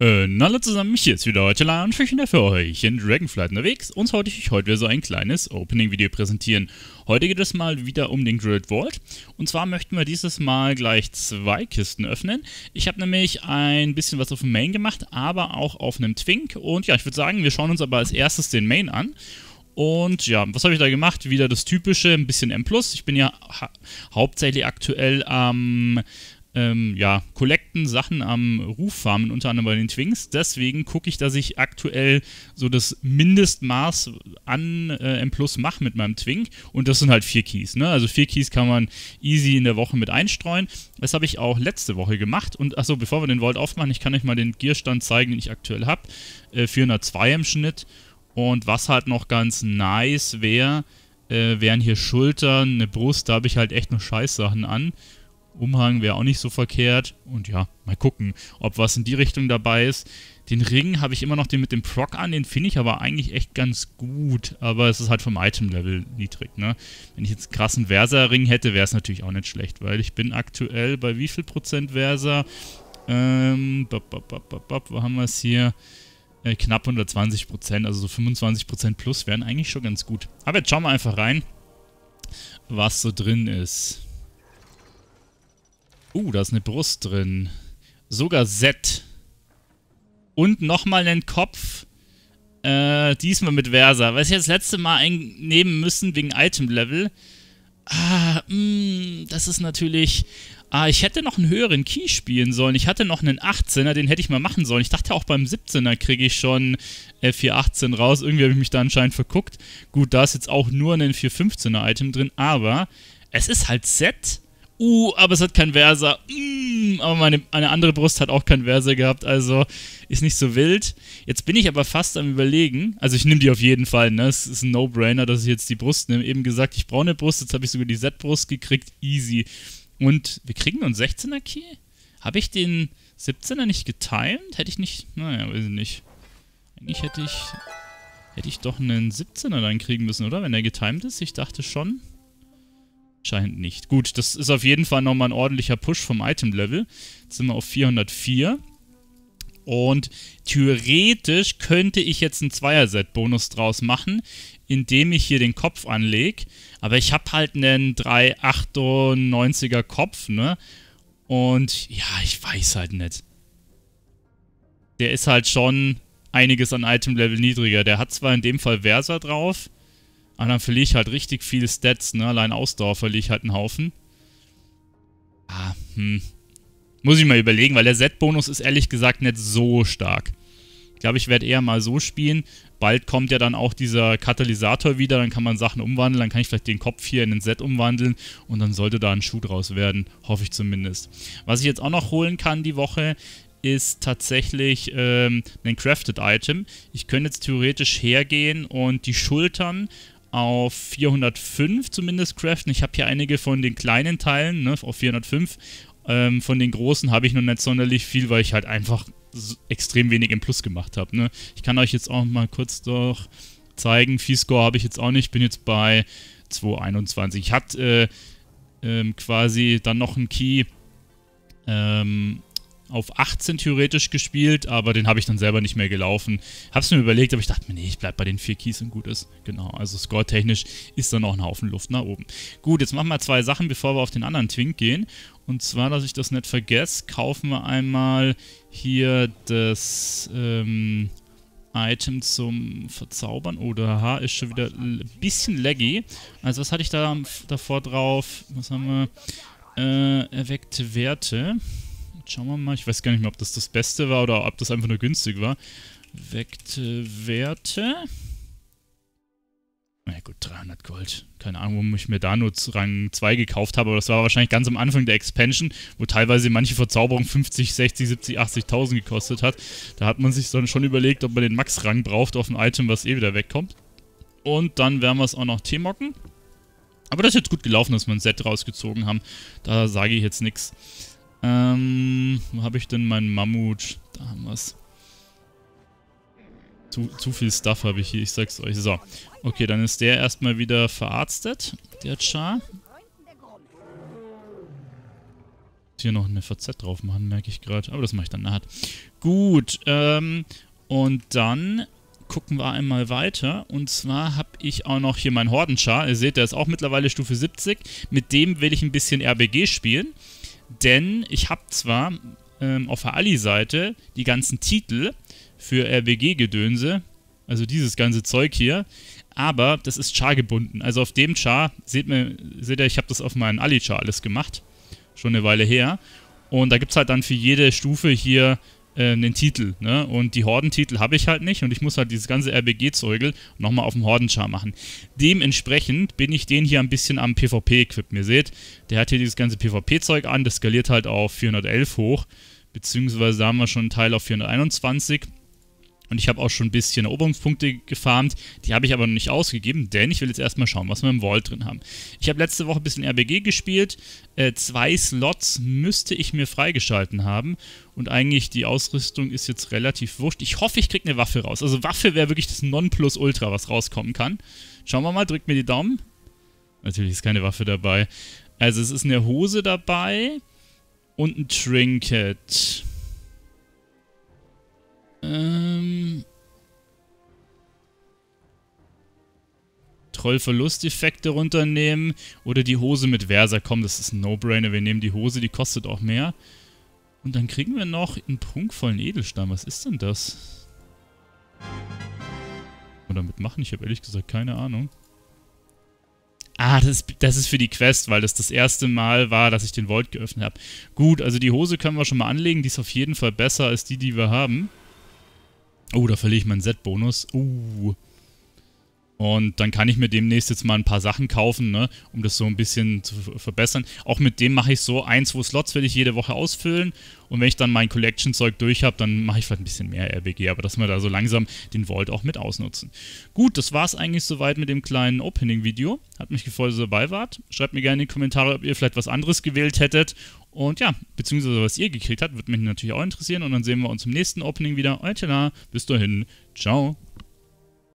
Äh, hallo zusammen, hier ist wieder heute und ich bin für euch in Dragonflight unterwegs und heute ich heute wieder so ein kleines Opening-Video präsentieren. Heute geht es mal wieder um den Grid Vault und zwar möchten wir dieses Mal gleich zwei Kisten öffnen. Ich habe nämlich ein bisschen was auf dem Main gemacht, aber auch auf einem Twink und ja, ich würde sagen, wir schauen uns aber als erstes den Main an. Und ja, was habe ich da gemacht? Wieder das typische, ein bisschen M+. Ich bin ja ha hauptsächlich aktuell am... Ähm, ähm, ja, Kollekten, Sachen am Ruffarmen, unter anderem bei den Twinks. Deswegen gucke ich, dass ich aktuell so das Mindestmaß an äh, M Plus mache mit meinem Twink. Und das sind halt vier Keys. Ne? Also vier Keys kann man easy in der Woche mit einstreuen. Das habe ich auch letzte Woche gemacht. Und achso, bevor wir den Vault aufmachen, ich kann euch mal den Gearstand zeigen, den ich aktuell habe. Äh, 402 im Schnitt. Und was halt noch ganz nice wäre, äh, wären hier Schultern, eine Brust, da habe ich halt echt noch Scheißsachen an. Umhang wäre auch nicht so verkehrt. Und ja, mal gucken, ob was in die Richtung dabei ist. Den Ring habe ich immer noch den mit dem Proc an, den finde ich aber eigentlich echt ganz gut. Aber es ist halt vom Item-Level niedrig, ne? Wenn ich jetzt einen krassen Versa-Ring hätte, wäre es natürlich auch nicht schlecht, weil ich bin aktuell bei wie viel Prozent Versa? Ähm, bop, bop, bop, bop, wo haben wir es hier? Äh, knapp 120 Prozent, also so 25 Prozent plus wären eigentlich schon ganz gut. Aber jetzt schauen wir einfach rein, was so drin ist. Uh, da ist eine Brust drin. Sogar Z. Und nochmal einen Kopf. Äh, diesmal mit Versa. Was ich das letzte Mal einnehmen müssen wegen Item-Level. Ah, mh, mm, das ist natürlich... Ah, ich hätte noch einen höheren Key spielen sollen. Ich hatte noch einen 18er, den hätte ich mal machen sollen. Ich dachte auch beim 17er kriege ich schon äh, 418 raus. Irgendwie habe ich mich da anscheinend verguckt. Gut, da ist jetzt auch nur ein 415er Item drin, aber es ist halt Z uh, aber es hat kein Versa. Mm, aber meine, eine andere Brust hat auch kein Versa gehabt, also ist nicht so wild. Jetzt bin ich aber fast am überlegen, also ich nehme die auf jeden Fall, ne? Es ist ein No-Brainer, dass ich jetzt die Brust nehme. Eben gesagt, ich brauche eine Brust, jetzt habe ich sogar die Z-Brust gekriegt, easy. Und wir kriegen einen 16er Key? Habe ich den 17er nicht getimed? Hätte ich nicht, naja, weiß ich nicht. Eigentlich hätte ich, hätte ich doch einen 17er dann kriegen müssen, oder? Wenn er getimed ist, ich dachte schon. Scheint nicht. Gut, das ist auf jeden Fall nochmal ein ordentlicher Push vom Item-Level. Jetzt sind wir auf 404. Und theoretisch könnte ich jetzt einen Zweier-Set-Bonus draus machen, indem ich hier den Kopf anlege. Aber ich habe halt einen 398er Kopf, ne? Und ja, ich weiß halt nicht. Der ist halt schon einiges an Item-Level niedriger. Der hat zwar in dem Fall Versa drauf, und dann verliere ich halt richtig viele Stats, ne? Allein Ausdauer verliere ich halt einen Haufen. Ah, hm. Muss ich mal überlegen, weil der Set-Bonus ist ehrlich gesagt nicht so stark. Ich glaube, ich werde eher mal so spielen. Bald kommt ja dann auch dieser Katalysator wieder, dann kann man Sachen umwandeln, dann kann ich vielleicht den Kopf hier in den Set umwandeln und dann sollte da ein Schuh draus werden, hoffe ich zumindest. Was ich jetzt auch noch holen kann die Woche, ist tatsächlich ähm, ein Crafted Item. Ich könnte jetzt theoretisch hergehen und die Schultern auf 405 zumindest craften. Ich habe hier einige von den kleinen Teilen ne, auf 405. Ähm, von den großen habe ich noch nicht sonderlich viel, weil ich halt einfach extrem wenig im Plus gemacht habe. Ne? Ich kann euch jetzt auch mal kurz doch zeigen. Viehscore habe ich jetzt auch nicht. Bin jetzt bei 221. Ich hatte äh, ähm, quasi dann noch einen Key ähm, auf 18 theoretisch gespielt, aber den habe ich dann selber nicht mehr gelaufen. Hab's mir überlegt, aber ich dachte mir, nee, ich bleib bei den vier Keys und gut ist. Genau, also score-technisch ist da noch ein Haufen Luft nach oben. Gut, jetzt machen wir zwei Sachen, bevor wir auf den anderen Twink gehen. Und zwar, dass ich das nicht vergesse, kaufen wir einmal hier das ähm, Item zum Verzaubern. Oder H ist schon wieder ein bisschen laggy. Also was hatte ich da davor drauf? Was haben wir? Äh, erweckte Werte. Schauen wir mal. Ich weiß gar nicht mehr, ob das das Beste war oder ob das einfach nur günstig war. Weckte Werte. Na ja, gut, 300 Gold. Keine Ahnung, warum ich mir da nur Rang 2 gekauft habe, aber das war wahrscheinlich ganz am Anfang der Expansion, wo teilweise manche Verzauberung 50, 60, 70, 80.000 gekostet hat. Da hat man sich dann schon überlegt, ob man den Max-Rang braucht auf ein Item, was eh wieder wegkommt. Und dann werden wir es auch noch T-Mocken. Aber das ist jetzt gut gelaufen, dass wir ein Set rausgezogen haben. Da sage ich jetzt nichts. Ähm, wo habe ich denn meinen Mammut? Da haben wir es. Zu, zu viel Stuff habe ich hier, ich sag's euch. So, okay, dann ist der erstmal wieder verarztet, der Char. Hier noch eine VZ drauf machen, merke ich gerade. Aber das mache ich dann nachher. Gut, ähm, und dann gucken wir einmal weiter. Und zwar habe ich auch noch hier meinen Hordenchar. Ihr seht, der ist auch mittlerweile Stufe 70. Mit dem will ich ein bisschen RBG spielen. Denn ich habe zwar ähm, auf der Ali-Seite die ganzen Titel für RBG-Gedönse, also dieses ganze Zeug hier, aber das ist Char gebunden. Also auf dem Char, seht, mir, seht ihr, ich habe das auf meinen Ali-Char alles gemacht, schon eine Weile her. Und da gibt es halt dann für jede Stufe hier äh, einen Titel. Ne? Und die Hordentitel habe ich halt nicht und ich muss halt dieses ganze RBG-Zeugel nochmal auf dem Hordenchar machen. Dementsprechend bin ich den hier ein bisschen am PvP-Equippen. Ihr seht, der hat hier dieses ganze PvP-Zeug an, das skaliert halt auf 411 hoch, beziehungsweise da haben wir schon einen Teil auf 421. Und ich habe auch schon ein bisschen Eroberungspunkte gefarmt. Die habe ich aber noch nicht ausgegeben, denn ich will jetzt erstmal schauen, was wir im Vault drin haben. Ich habe letzte Woche ein bisschen RBG gespielt. Äh, zwei Slots müsste ich mir freigeschalten haben. Und eigentlich die Ausrüstung ist jetzt relativ wurscht. Ich hoffe, ich kriege eine Waffe raus. Also Waffe wäre wirklich das Nonplusultra, was rauskommen kann. Schauen wir mal, drückt mir die Daumen. Natürlich ist keine Waffe dabei. Also es ist eine Hose dabei und ein Trinket. Ähm. Trollverlusteffekte runternehmen oder die Hose mit Versa. Komm, das ist ein No-Brainer. Wir nehmen die Hose, die kostet auch mehr. Und dann kriegen wir noch einen prunkvollen Edelstein. Was ist denn das? Und damit machen? Ich habe ehrlich gesagt keine Ahnung. Ah, das ist, das ist für die Quest, weil das das erste Mal war, dass ich den Vault geöffnet habe. Gut, also die Hose können wir schon mal anlegen. Die ist auf jeden Fall besser als die, die wir haben. Oh, da verliere ich meinen Set-Bonus. Uh. Und dann kann ich mir demnächst jetzt mal ein paar Sachen kaufen, ne, um das so ein bisschen zu verbessern. Auch mit dem mache ich so, ein, zwei Slots will ich jede Woche ausfüllen. Und wenn ich dann mein Collection-Zeug durch habe, dann mache ich vielleicht ein bisschen mehr RBG. Aber dass wir da so langsam den Vault auch mit ausnutzen. Gut, das war es eigentlich soweit mit dem kleinen Opening-Video. Hat mich gefreut, dass ihr dabei wart. Schreibt mir gerne in die Kommentare, ob ihr vielleicht was anderes gewählt hättet. Und ja, beziehungsweise was ihr gekriegt habt, würde mich natürlich auch interessieren. Und dann sehen wir uns im nächsten Opening wieder. Euer Bis dahin. Ciao.